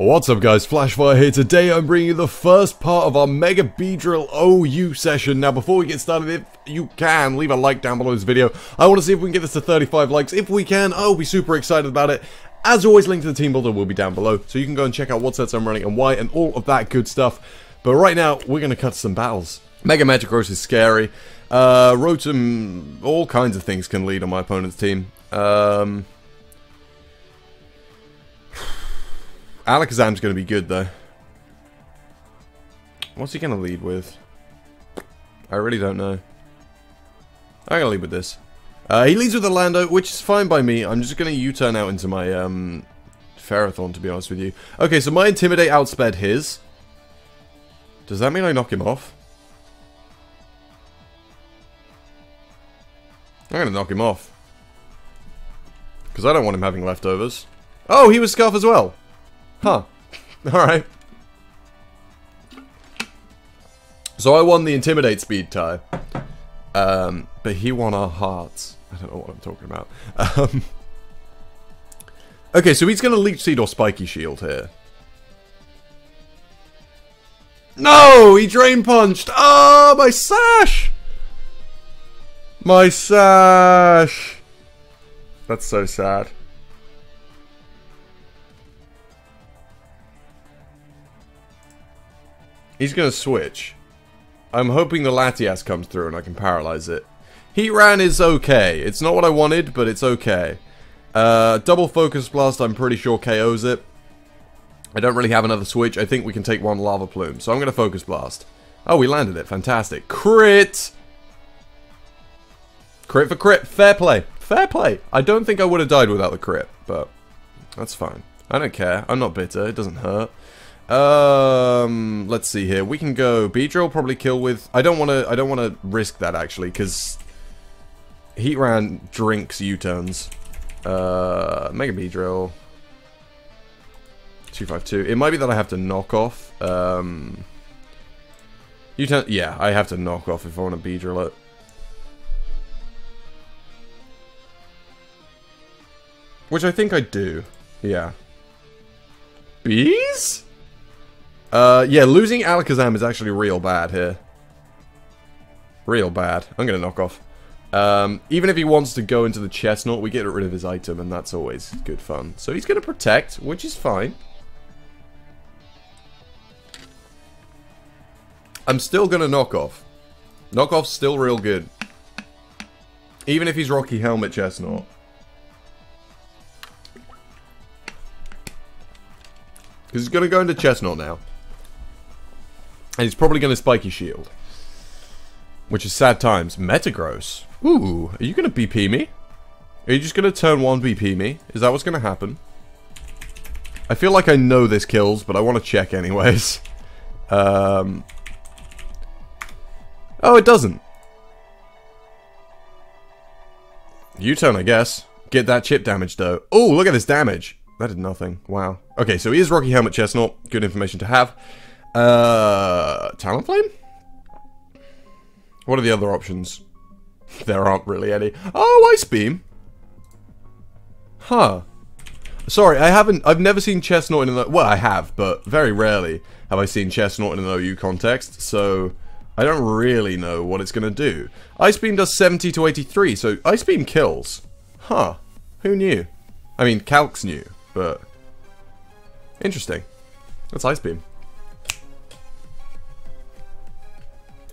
What's up guys, Flashfire here. Today I'm bringing you the first part of our Mega Beedrill OU session. Now before we get started, if you can, leave a like down below this video. I want to see if we can get this to 35 likes. If we can, I'll be super excited about it. As always, link to the team builder will be down below, so you can go and check out what sets I'm running and why and all of that good stuff. But right now, we're going to cut some battles. Mega Magic Metagross is scary. Uh, Rotom, all kinds of things can lead on my opponent's team. Um... Alakazam's going to be good, though. What's he going to lead with? I really don't know. I'm going to lead with this. Uh, he leads with a Lando, which is fine by me. I'm just going to U-turn out into my um, Ferrothorn, to be honest with you. Okay, so my Intimidate outsped his. Does that mean I knock him off? I'm going to knock him off. Because I don't want him having leftovers. Oh, he was Scarf as well. Huh. Alright. So I won the Intimidate speed tie. Um, but he won our hearts. I don't know what I'm talking about. Um, okay, so he's going to Leech Seed or Spiky Shield here. No! He Drain Punched! Oh, my sash! My sash! That's so sad. He's going to switch. I'm hoping the Latias comes through and I can paralyze it. Heatran is okay. It's not what I wanted, but it's okay. Uh, double Focus Blast, I'm pretty sure KOs it. I don't really have another switch. I think we can take one Lava Plume. So I'm going to Focus Blast. Oh, we landed it. Fantastic. Crit! Crit for crit. Fair play. Fair play. I don't think I would have died without the crit, but that's fine. I don't care. I'm not bitter. It doesn't hurt. Um, let's see here. We can go Beedrill probably kill with. I don't want to. I don't want to risk that actually because Heatran drinks U-turns. Uh, Mega five two. It might be that I have to knock off. Um, U-turn. Yeah, I have to knock off if I want to Beedrill it. Which I think I do. Yeah. Bees? Uh, yeah, losing Alakazam is actually real bad here. Real bad. I'm gonna knock off. Um, even if he wants to go into the Chesnaught, we get rid of his item, and that's always good fun. So he's gonna protect, which is fine. I'm still gonna knock off. Knock off's still real good. Even if he's Rocky Helmet Chesnaught. Because he's going to go into Chesnaught now. And he's probably going to spike his Shield. Which is sad times. Metagross. Ooh, are you going to BP me? Are you just going to turn 1 BP me? Is that what's going to happen? I feel like I know this kills, but I want to check anyways. Um, oh, it doesn't. U-turn, I guess. Get that chip damage, though. Oh, look at this damage. That did nothing. Wow. Okay, so he is Rocky Helmet Chesnaught. Good information to have. Uh, Talonflame? What are the other options? There aren't really any. Oh, Ice Beam. Huh. Sorry, I haven't, I've never seen Chesnaught in an, well, I have, but very rarely have I seen Chesnaught in an OU context, so I don't really know what it's going to do. Ice Beam does 70 to 83, so Ice Beam kills. Huh. Who knew? I mean, Calx knew, but... Interesting. That's Ice Beam.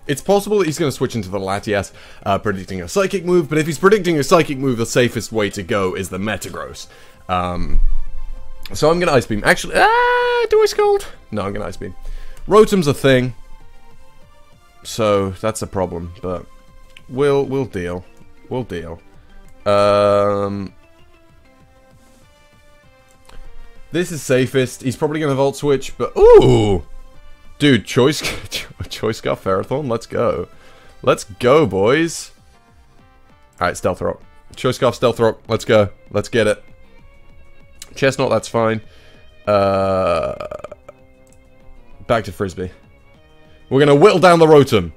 It's possible that he's going to switch into the Latias, uh, predicting a Psychic move, but if he's predicting a Psychic move, the safest way to go is the Metagross. Um, so I'm going to Ice Beam. Actually, ah, do I Scald? No, I'm going to Ice Beam. Rotom's a thing, so that's a problem, but we'll, we'll deal. We'll deal. Um, this is safest. He's probably going to Volt Switch, but... Ooh! Dude, Choice, Choice Scarf Ferrothorn, let's go. Let's go, boys. Alright, Stealth Rock. Choice Scarf Stealth Rock, let's go. Let's get it. Chesnaught, that's fine. Uh, back to Frisbee. We're going to whittle down the Rotom.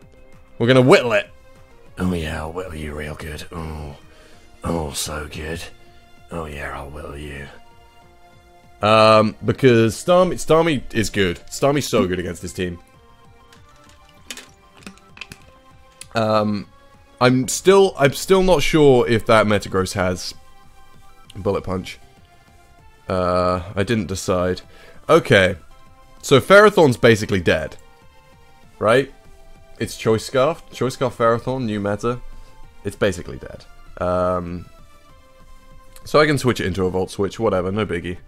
We're going to whittle it. Oh yeah, I'll whittle you real good. Oh, oh, so good. Oh yeah, I'll whittle you. Um, because Starmie, Starmie is good. Starmie's so good against this team. Um, I'm still, I'm still not sure if that Metagross has Bullet Punch. Uh, I didn't decide. Okay, so Ferrothorn's basically dead, right? It's Choice Scarf, Choice Scarf Ferrothorn, new meta. It's basically dead. Um, so I can switch it into a Volt Switch, whatever, no biggie.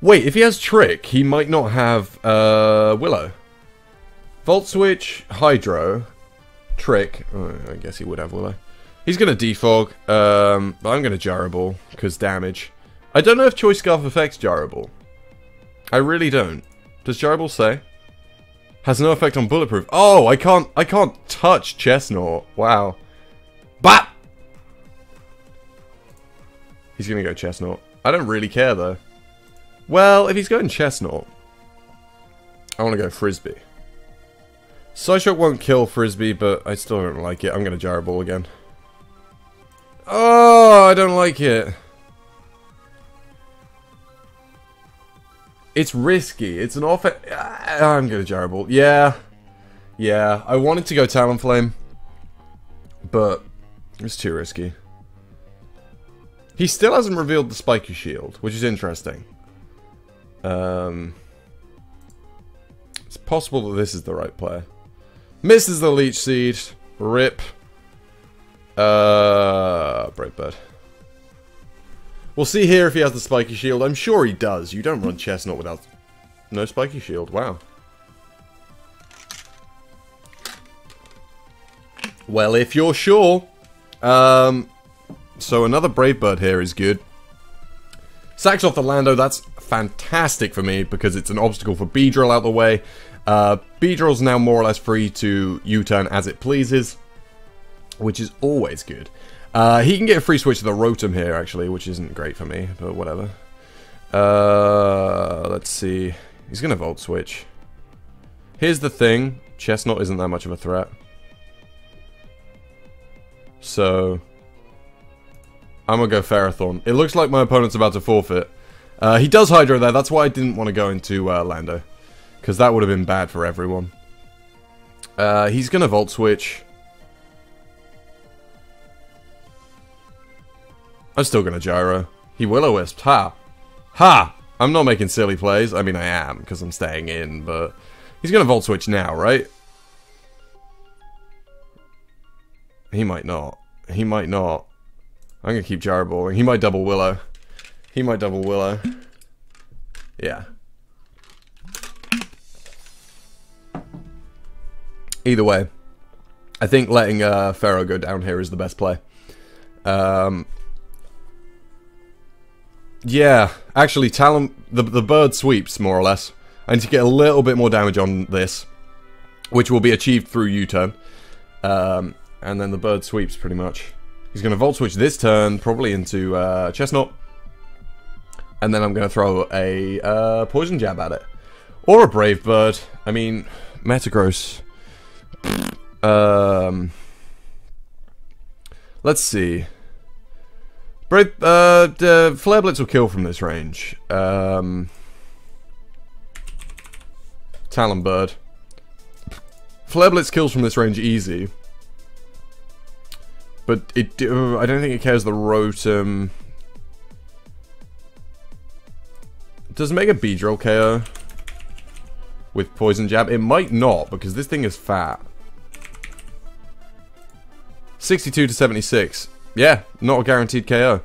Wait, if he has Trick, he might not have uh, Willow. Volt Switch, Hydro, Trick. Oh, I guess he would have Willow. He's going to Defog, um, but I'm going to Ball, because damage. I don't know if Choice Scarf affects Ball. I really don't. Does Ball say? Has no effect on Bulletproof. Oh, I can't, I can't touch Chesnaught. Wow. Bap! He's going to go Chesnaught. I don't really care, though. Well, if he's going Chesnaught, I want to go Frisbee. Psyshock won't kill Frisbee, but I still don't like it. I'm going to Gyro Ball again. Oh, I don't like it. It's risky. It's an off. Ah, I'm going to Gyro Ball. Yeah. Yeah. I wanted to go Talonflame, but it's too risky. He still hasn't revealed the spiky shield, which is interesting. Um, it's possible that this is the right player. Misses the leech seed. Rip. Uh, Brave Bird. We'll see here if he has the spiky shield. I'm sure he does. You don't run Chesnaught without... No spiky shield. Wow. Well, if you're sure. Um, so another Brave Bird here is good. Sacks off the Lando, that's fantastic for me because it's an obstacle for Beedrill out the way. Uh, Beedrill's now more or less free to U-turn as it pleases, which is always good. Uh, he can get a free switch to the Rotom here, actually, which isn't great for me, but whatever. Uh, let's see. He's going to Volt Switch. Here's the thing. Chesnaught isn't that much of a threat. So, I'm going to go Ferrothorn. It looks like my opponent's about to forfeit. Uh, he does Hydro there. That's why I didn't want to go into uh, Lando. Because that would have been bad for everyone. Uh, he's going to Volt Switch. I'm still going to Gyro. He Will-O-Wisp. Ha! Ha! I'm not making silly plays. I mean, I am, because I'm staying in, but... He's going to Volt Switch now, right? He might not. He might not. I'm going to keep Gyro Balling. He might double Willow. He might double Willow. Yeah. Either way, I think letting uh, Ferro go down here is the best play. Um, yeah, actually, Talon, the, the bird sweeps, more or less. I need to get a little bit more damage on this, which will be achieved through U-turn. Um, and then the bird sweeps, pretty much. He's going to Volt Switch this turn, probably into uh, Chesnaught. And then I'm going to throw a uh, Poison Jab at it. Or a Brave Bird. I mean, Metagross. Um, let's see. Brave, uh, uh, Flare Blitz will kill from this range. Um, Talon Bird. Flare Blitz kills from this range easy. But it, I don't think it cares the Rotom. Does Mega Beedrill KO? With Poison Jab? It might not, because this thing is fat. 62 to 76. Yeah, not a guaranteed KO.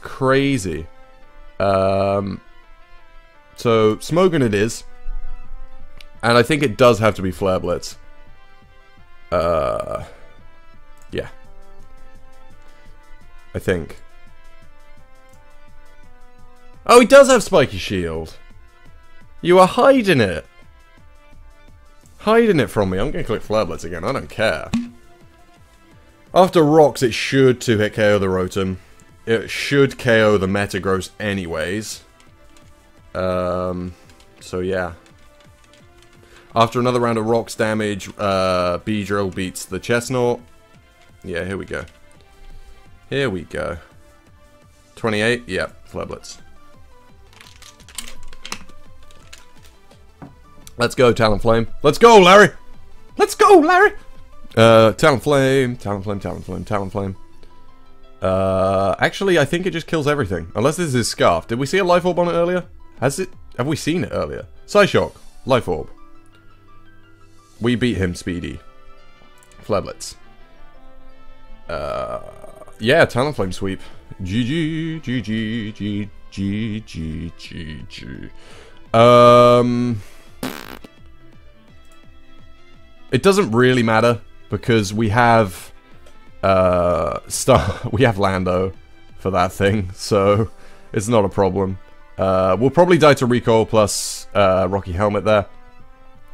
Crazy. Um, so, Smogon it is. And I think it does have to be Flare Blitz. Uh, yeah. I think. Oh, he does have Spiky Shield. You are hiding it. Hiding it from me. I'm going to click Flare Blitz again. I don't care. After rocks, it should 2-hit KO the Rotom. It should KO the Metagross anyways. Um, so yeah. After another round of rocks damage, uh, Beedrill beats the Chesnaught. Yeah, here we go. Here we go. 28, yep, yeah, Flare Blitz. Let's go, Talonflame. Let's go, Larry! Let's go, Larry! Uh, Talonflame, Talonflame, Talonflame, Talonflame. Uh, actually, I think it just kills everything. Unless this is Scarf. Did we see a Life Orb on it earlier? Has it? Have we seen it earlier? Psyshock. Life Orb. We beat him, Speedy. Flare Blitz. Uh, yeah, Talonflame sweep. GG, GG, GG, GG, GG. Um... It doesn't really matter because we have uh star we have Lando for that thing, so it's not a problem. Uh, we'll probably die to recoil plus uh, Rocky Helmet there.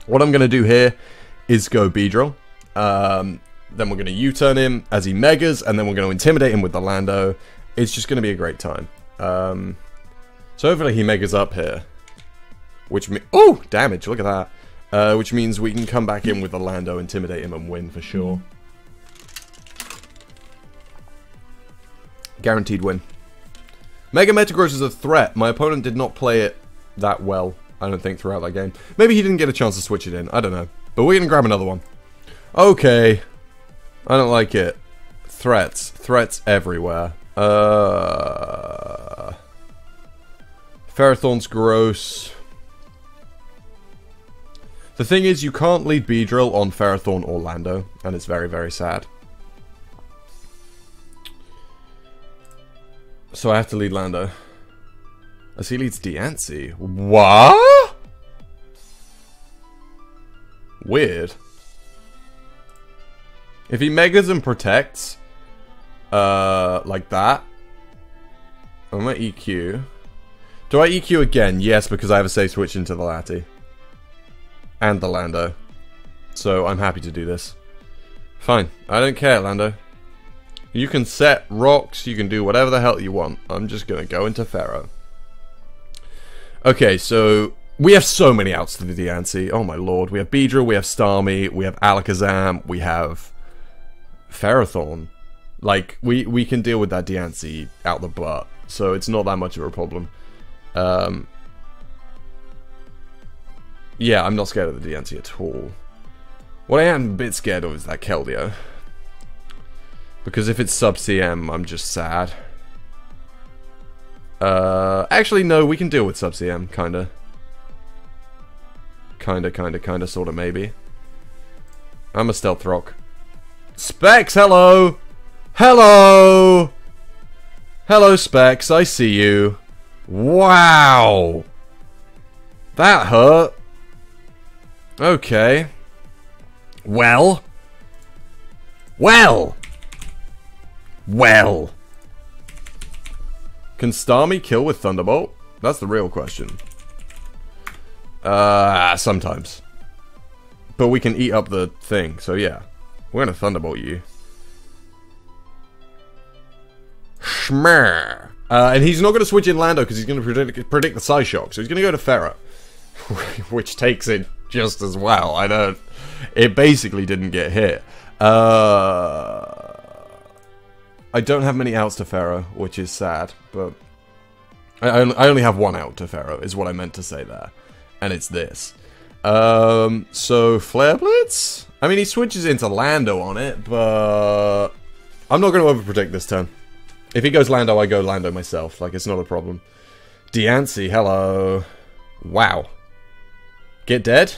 What I'm gonna do here is go Beedrill. Um, then we're gonna U-turn him as he megas, and then we're gonna intimidate him with the Lando. It's just gonna be a great time. Um, so hopefully he megas up here, which oh damage! Look at that. Uh, which means we can come back in with the Lando, intimidate him, and win for sure. Guaranteed win. Mega Metagross is a threat. My opponent did not play it that well, I don't think, throughout that game. Maybe he didn't get a chance to switch it in. I don't know. But we're going to grab another one. Okay. I don't like it. Threats. Threats everywhere. Uh... Ferrothorn's gross. The thing is, you can't lead Beedrill on Ferrothorn or Lando, and it's very, very sad. So I have to lead Lando. As he leads Diancie. What? Weird. If he megas and protects, uh, like that, I'm gonna EQ. Do I EQ again? Yes, because I have a safe switch into the Lati and the Lando. So I'm happy to do this. Fine. I don't care, Lando. You can set rocks, you can do whatever the hell you want. I'm just going to go into Ferro. Okay, so we have so many outs to the Diancie. Oh my lord. We have Beedrill, we have Starmie, we have Alakazam, we have Ferrothorn. Like, we, we can deal with that Diancie out the butt. So it's not that much of a problem. Um, yeah, I'm not scared of the Diancie at all. What I am a bit scared of is that Keldeo. Because if it's sub-CM, I'm just sad. Uh, actually, no, we can deal with sub-CM, kinda. Kinda, kinda, kinda, sorta, maybe. I'm a Stealth Rock. Specs, hello! Hello! Hello, Specs, I see you. Wow! That hurt. Okay. Well. Well. Well. Can Starmie kill with Thunderbolt? That's the real question. Uh, sometimes. But we can eat up the thing, so yeah. We're gonna Thunderbolt you. Schmer. Uh, and he's not going to switch in Lando because he's going to predict, predict the Psyshock, so he's going to go to Ferro. Which takes it just as well. I don't. It basically didn't get hit. Uh, I don't have many outs to Ferro, which is sad, but I, I only have one out to Ferro, is what I meant to say there, and it's this. Um, so Flare Blitz. I mean, he switches into Lando on it, but I'm not going to overprotect this turn. If he goes Lando, I go Lando myself. Like, it's not a problem. Diancie, hello. Wow. Get dead?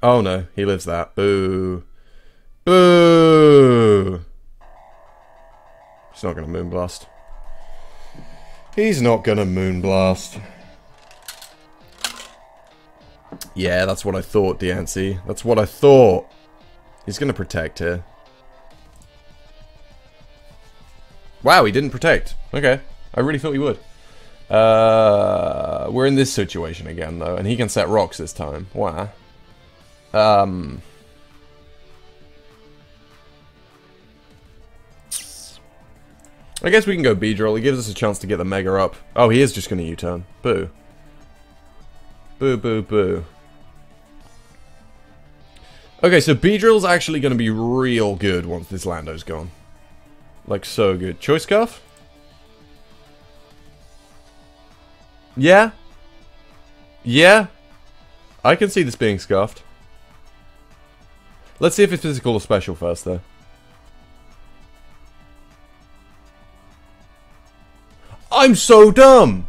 Oh no, he lives that. Boo. Boo! He's not gonna Moonblast. He's not gonna Moonblast. Yeah, that's what I thought, Diancie. That's what I thought. He's gonna protect here. Wow, he didn't protect. Okay. I really thought he would. Uh, we're in this situation again, though, and he can set rocks this time. Wow. Um... I guess we can go Beedrill. He gives us a chance to get the Mega up. Oh, he is just going to U-turn. Boo. Boo, boo, boo. Okay, so Beedrill's actually going to be real good once this Lando's gone. Like, so good. Choice Scarf? Yeah? Yeah? I can see this being scuffed. Let's see if it's physical or special first, though. I'm so dumb!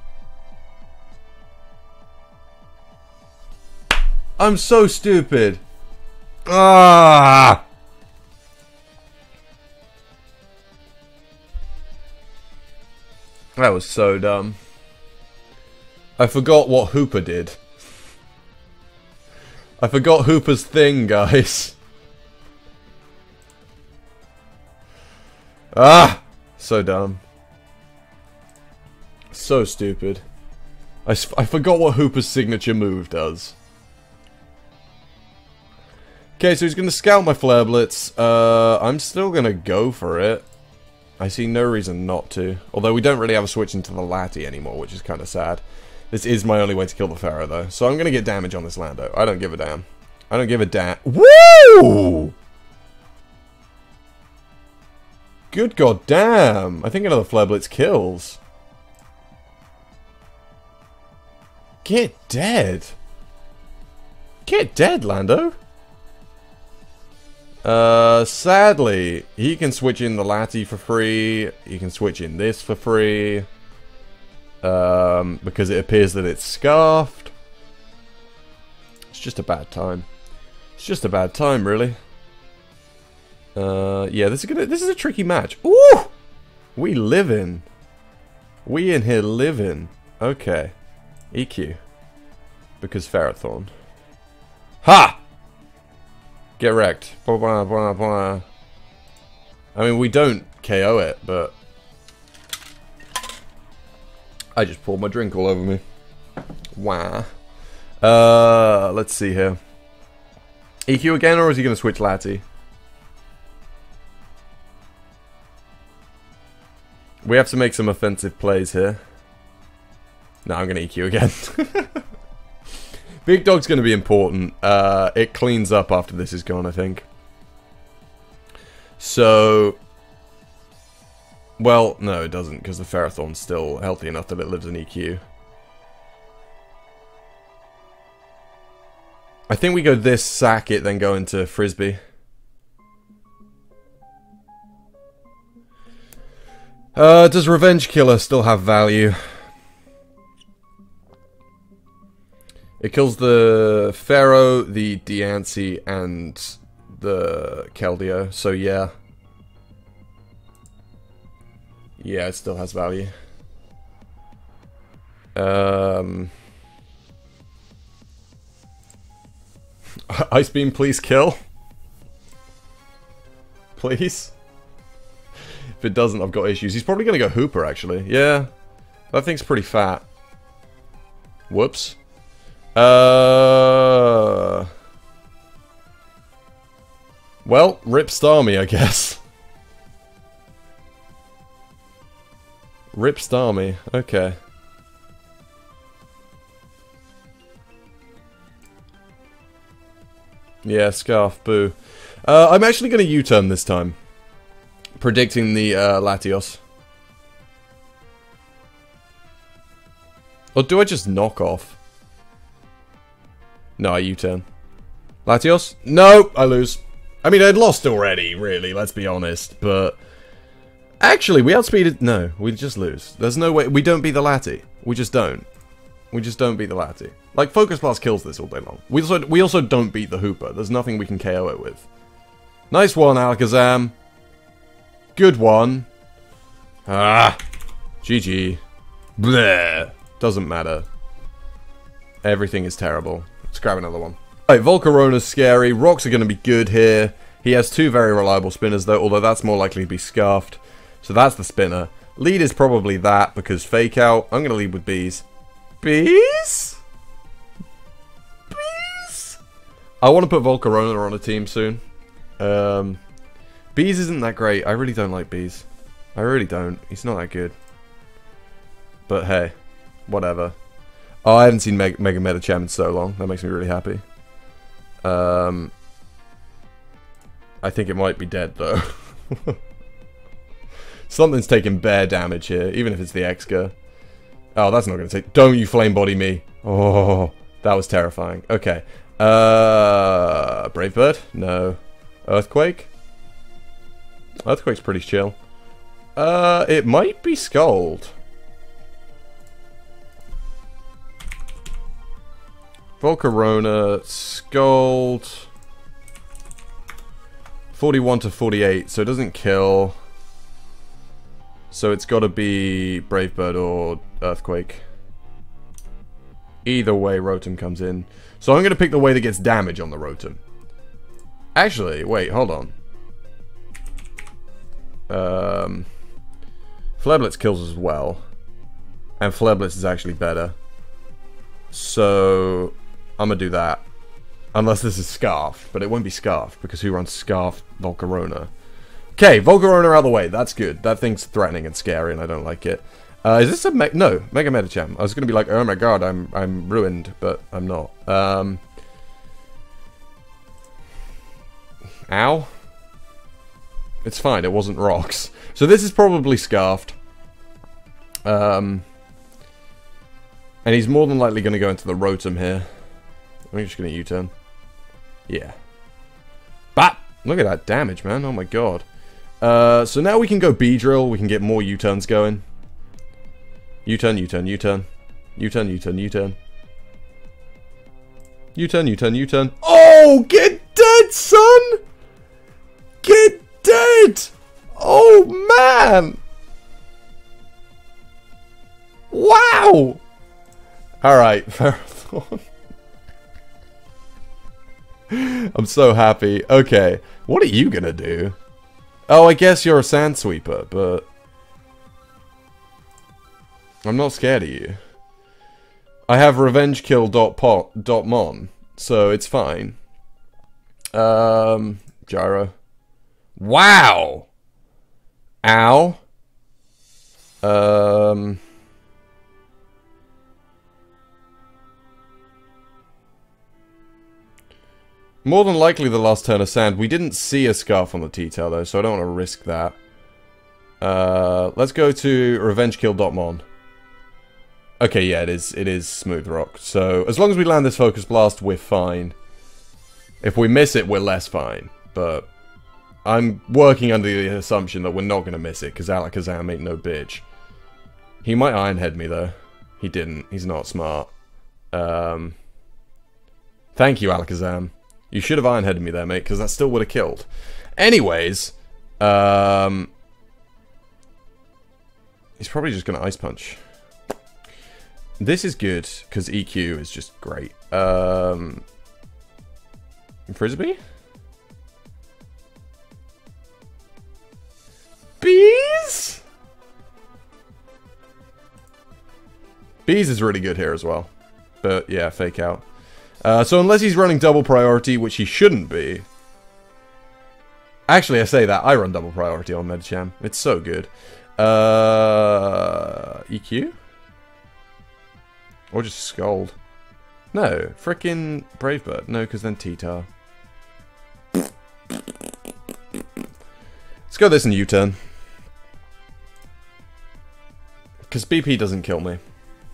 I'm so stupid. Ah! That was so dumb. I forgot what Hoopa did. I forgot Hoopa's thing, guys. Ah! So dumb. So stupid. I, I forgot what Hoopa's signature move does. Okay, so he's going to scout my Flare Blitz. Uh, I'm still going to go for it. I see no reason not to. Although we don't really have a switch into the Lati anymore, which is kind of sad. This is my only way to kill the Ferro, though. So I'm going to get damage on this Lando. I don't give a damn. I don't give a damn. Woo! Good god damn. I think another Flare Blitz kills. Get dead. Get dead, Lando. Uh, sadly, he can switch in the Lati for free. He can switch in this for free. Um, because it appears that it's scarfed. It's just a bad time. It's just a bad time, really. Uh, yeah, this is gonna. This is a tricky match. Ooh, we live in. We in here live in. Okay, EQ. Because Ferrothorn. Ha! Get wrecked. Blah, blah, blah, blah. I mean, we don't KO it, but... I just poured my drink all over me. Wow. Uh, let's see here. EQ again, or is he going to switch Lati? We have to make some offensive plays here. No, I'm going to EQ again. Big Dog's going to be important. Uh, it cleans up after this is gone, I think. So... Well, no, it doesn't, because the Ferrothorn's still healthy enough that it lives in EQ. I think we go this, sack it, then go into Frisbee. Uh, does Revenge Killer still have value? It kills the Ferro, the Diancie, and the Keldeo, so yeah. Yeah, it still has value. Um... Ice Beam, please kill. Please. If it doesn't, I've got issues. He's probably going to go Hoopa, actually. Yeah. That thing's pretty fat. Whoops. Uh. Well, rip Starmie, I guess. Rip Starmie, okay. Yeah, Scarf, boo. Uh, I'm actually going to U-turn this time. Predicting the uh, Latios. Or do I just knock off? No, I U-turn. Latios? No, I lose. I mean, I'd lost already, really, let's be honest, but... Actually, we outspeeded... No, we just lose. There's no way... We don't beat the Lati. We just don't. We just don't beat the Lati. Like, Focus Blast kills this all day long. We also, we also don't beat the Hoopa. There's nothing we can KO it with. Nice one, Alakazam. Good one. Ah. GG. Bleh. Doesn't matter. Everything is terrible. Let's grab another one. Alright, Volcarona's scary. Rocks are going to be good here. He has two very reliable spinners, though, although that's more likely to be scarfed. So that's the spinner. Lead is probably that, because fake out. I'm going to lead with bees. Bees? Bees? I want to put Volcarona on a team soon. Um, bees isn't that great. I really don't like bees. I really don't. He's not that good. But hey, whatever. Oh, I haven't seen Meg Mega Medicham in so long. That makes me really happy. Um, I think it might be dead, though. Something's taking bear damage here, even if it's the Exca. Oh, that's not going to take... Don't you flame body me. Oh, That was terrifying. Okay. Uh, Brave Bird? No. Earthquake? Earthquake's pretty chill. Uh, it might be Scald. Volcarona, Scald. 41 to 48, so it doesn't kill. So it's got to be Brave Bird or Earthquake. Either way, Rotom comes in. So I'm going to pick the way that gets damage on the Rotom. Actually, wait, hold on. Um, kills as well. And Flareblitz is actually better. So, I'm going to do that. Unless this is Scarf, but it won't be Scarf, because who runs Scarf Volcarona? Okay, Volcarona out of the way. That's good. That thing's threatening and scary, and I don't like it. Uh, is this a me no Mega Medicham? I was gonna be like, oh my god, I'm I'm ruined, but I'm not. Um, ow. It's fine. It wasn't rocks. So this is probably scarfed. Um, and he's more than likely going to go into the Rotom here. I'm just going to U-turn. Yeah. Bap! Look at that damage, man. Oh my god. Uh, so now we can go Beedrill. We can get more U-turns going. U-turn, U-turn, U-turn. U-turn, U-turn, U-turn. U-turn, U-turn, U-turn. Oh, get dead, son! Get dead! Oh, man! Wow! Alright, Ferrothorn. I'm so happy. Okay, what are you gonna do? Oh, I guess you're a sand sweeper, but... I'm not scared of you. I have revengekill.mon, so it's fine. Um, gyro. Wow! Ow. Um... More than likely the last turn of sand. We didn't see a scarf on the T-Tar though, so I don't want to risk that. Uh, let's go to revengekill.mon. Okay, yeah, it is. It is smooth rock. So as long as we land this focus blast, we're fine. If we miss it, we're less fine. But I'm working under the assumption that we're not going to miss it because Alakazam ain't no bitch. He might Ironhead me though. He didn't. He's not smart. Um, thank you, Alakazam. You should have Ironheaded me there, mate, because that still would have killed. Anyways, um, he's probably just going to Ice Punch. This is good, because EQ is just great. Um, Frisbee? Bees? Bees is really good here as well. But yeah, fake out. Uh, so unless he's running double priority, which he shouldn't be. Actually, I say that. I run double priority on Medicham. It's so good. Uh, EQ? Or just Scald? No, frickin' Brave Bird. No, because then T-Tar. Let's go this in U-turn. Because BP doesn't kill me.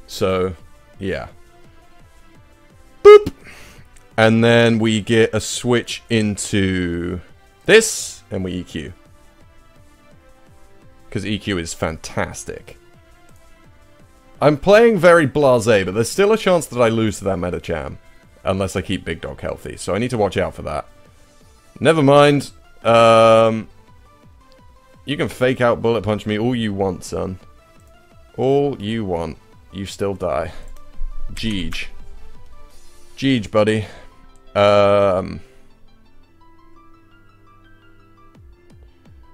So, yeah. Boop! And then we get a switch into this, and we EQ. Because EQ is fantastic. I'm playing very blasé, but there's still a chance that I lose to that Medicham. Unless I keep Big Dog healthy, so I need to watch out for that. Never mind. Um, you can fake out Bullet Punch me all you want, son. All you want. You still die. Jeej. Jeej, buddy. Um,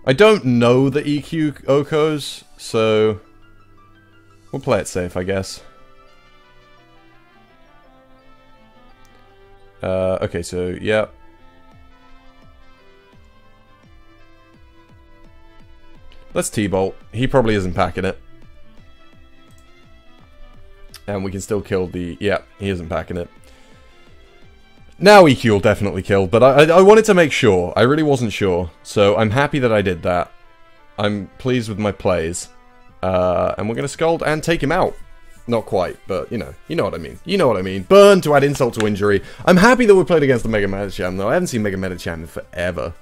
I don't know the EQ OHKOs, so we'll play it safe, I guess. Uh, okay, so, yeah. Let's T-Bolt. He probably isn't packing it. And we can still kill the... Yeah, he isn't packing it. Now EQ will definitely kill, but I, I, I, wanted to make sure. I really wasn't sure. So I'm happy that I did that. I'm pleased with my plays. Uh, and we're going to Scald and take him out. Not quite, but you know, you know what I mean. You know what I mean. Burn to add insult to injury. I'm happy that we played against the Mega Medicham, though. I haven't seen Mega Medicham in forever.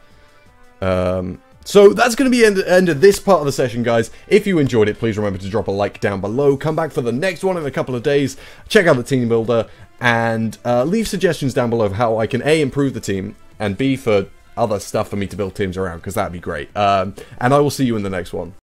Um, so that's going to be end, end of this part of the session, guys. If you enjoyed it, please remember to drop a like down below. Come back for the next one in a couple of days. Check out the team builder and uh, leave suggestions down below of how I can A, improve the team, and B, for other stuff for me to build teams around, because that'd be great. Um, and I will see you in the next one.